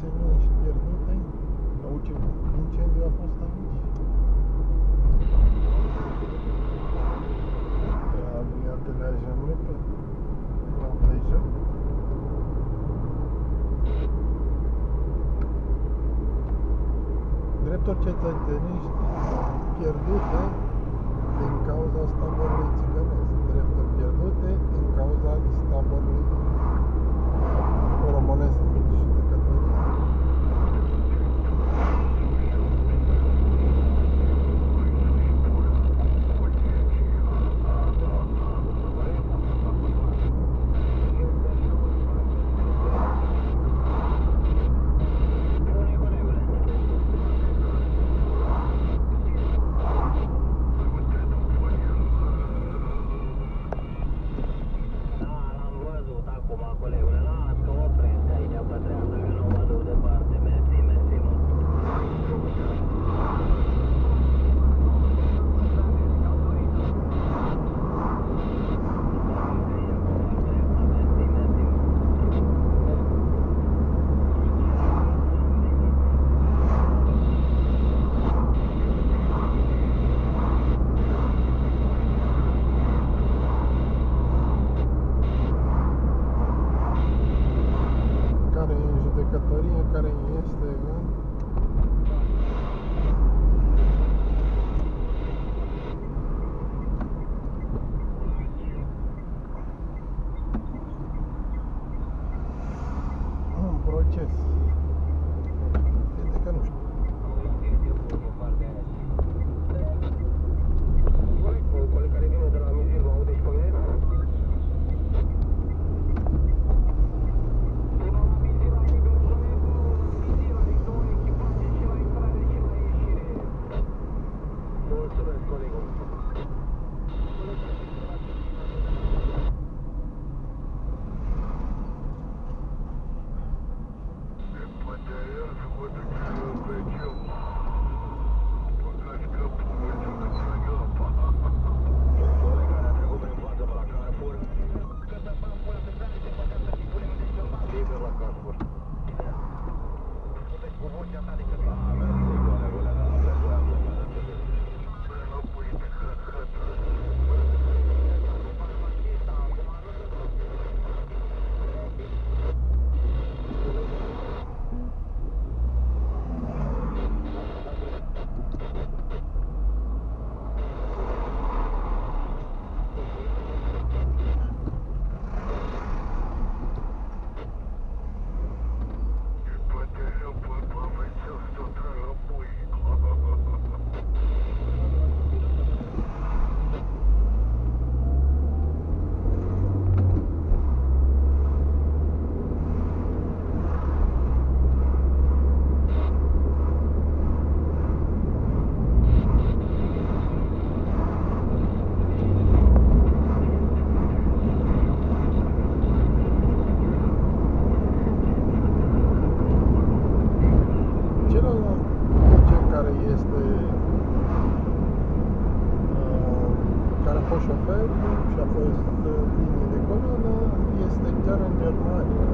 viețile ești pierdute? Sau ce incendiu a fost aici? Pe alia de la Janepe? La Pleja? Drept orice țățănești pierdute, carinho, carinho. uso del código. și a fost uh, linie de coloană, este chiar în Germania.